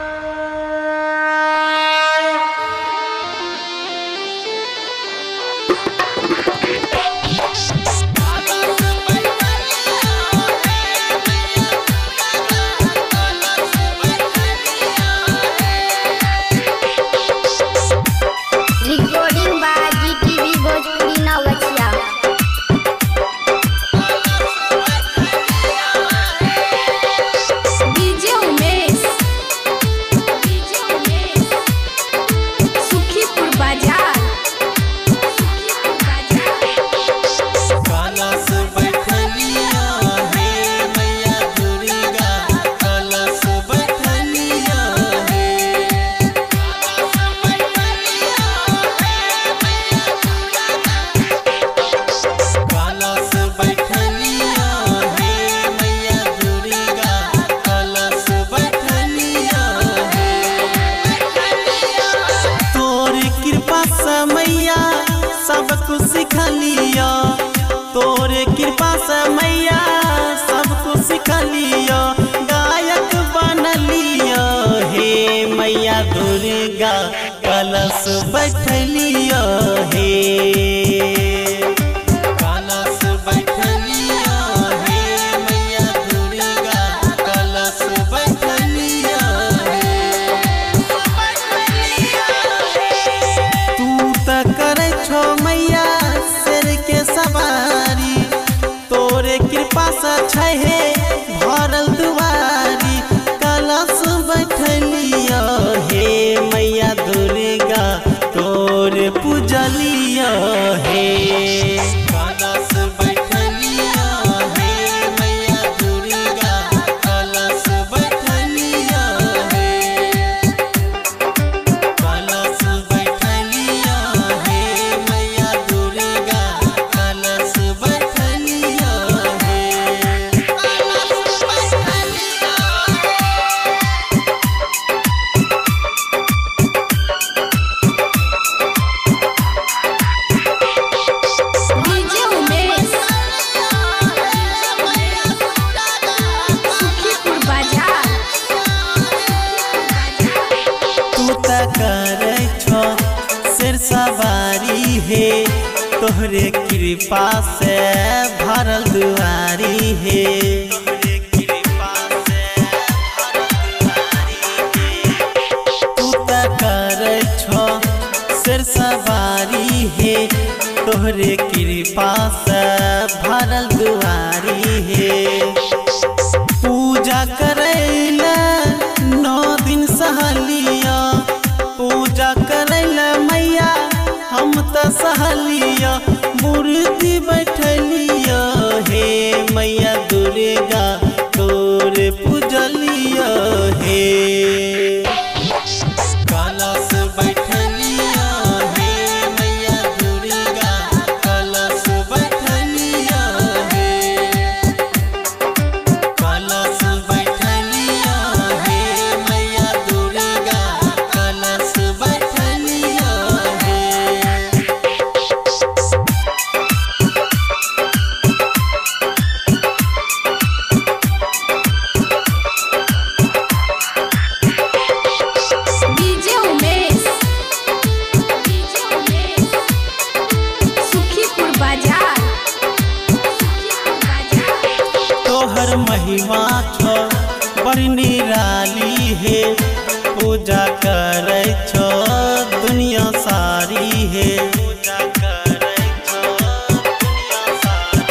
you सिखलियो तोरे कृपा से मैया, सब कुछ सिखलियो गायक बनलियो हे मैया दुर्गा, कलश कलश बैठलियो हे कलश छो मैया कृपा सवारी हे। तोहरे कृपा से भरल दुआरी हे। करे सवारी हे। तोहरे कृपा से भरल दुआरी हे। पूजा करैला बड़ी निराली हे। पूजा करे छो, दुनिया सारी हे। पूजा करे दुनिया सारी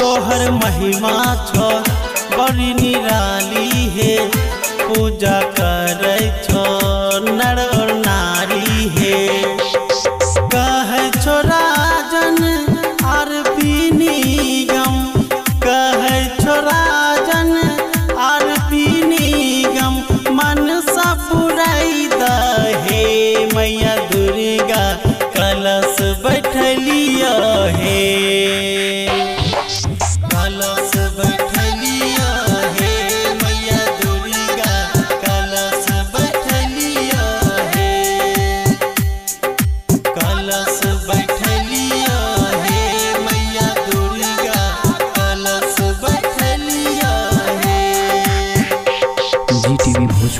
तोहर महिमा छो, बड़ी निराली हे। पूजा करे नारी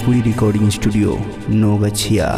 ভোজপুরি রেকর্ডিং স্টুডিও নগাছিয়া